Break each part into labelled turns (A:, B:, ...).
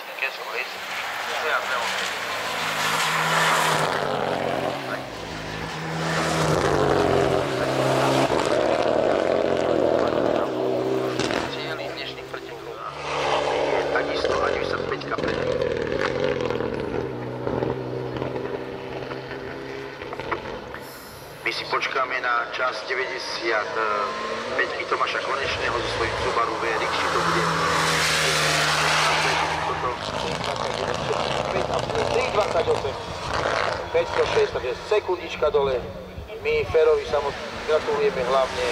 A: Who is? Yeah, no. Cieľi dnešných pretekov. Takisto ani sa 5 pretekov. My si počkáme na čas 95 Tomáša Konečného so svojím Subaru VRX, či to bude
B: 3,28. 506, takže sekundička dole. My Ferovi samozrejme gratulujeme hlavne.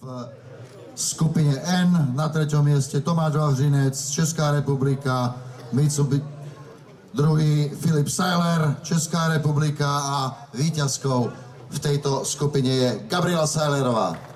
C: V skupine N na treťom mieste Tomáš Vavřinec, Česká republika, Mitsubishi, druhý Filip Seiler, Česká republika a víťazkou v tejto skupine je Gabriela Seilerová.